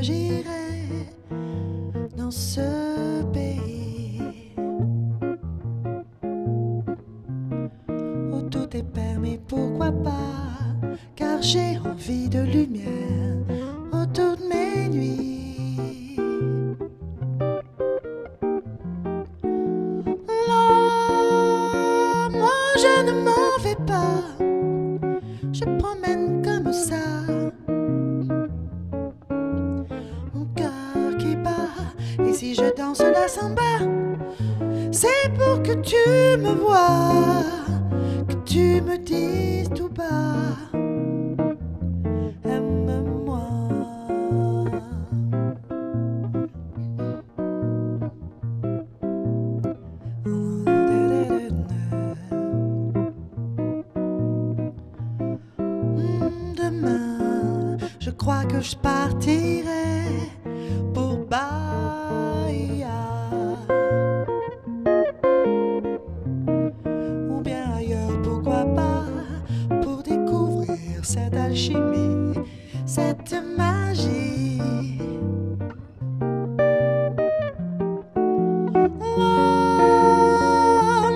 J'irai dans ce pays où tout est permis, pourquoi pas, car j'ai envie de lumière oh, toutes mes nuits. Moi je ne m'en vais si je danse la samba, c'est pour que tu me vois, que tu me dises tout bas. Aime-moi. Demain, je crois que je partirai cette alchimie, cette magie.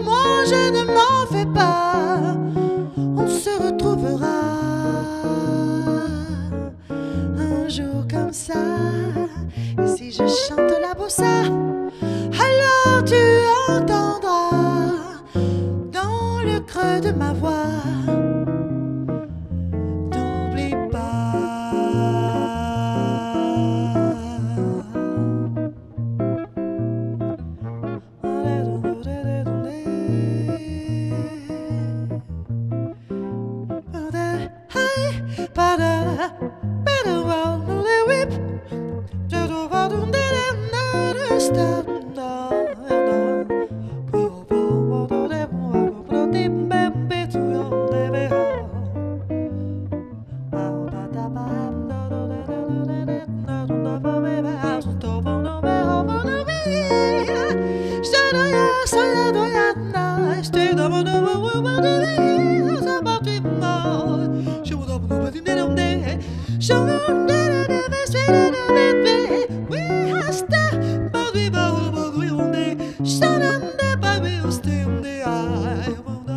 Moi je ne m'en vais pas, on se retrouvera un jour comme ça. Et si je chante la bossa, alors tu entendras dans le creux de ma voix. Demain,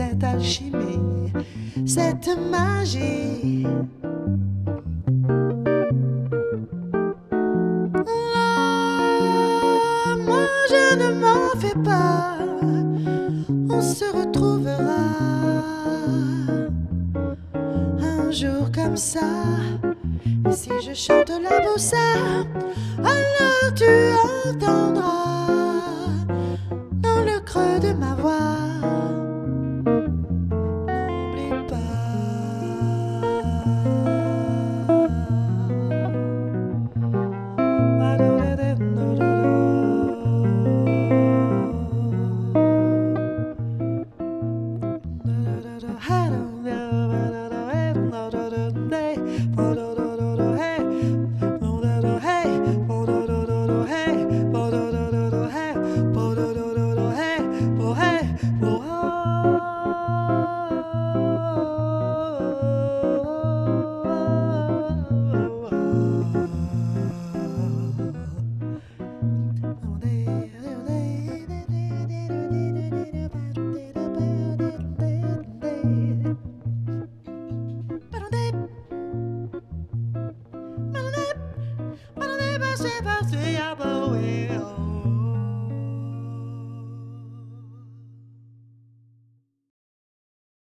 cette alchimie, cette magie. Là, moi je ne m'en vais pas, on se retrouvera un jour comme ça. Et si je chante la bossa, alors tu entendras pas, c'est pas, c'est pas,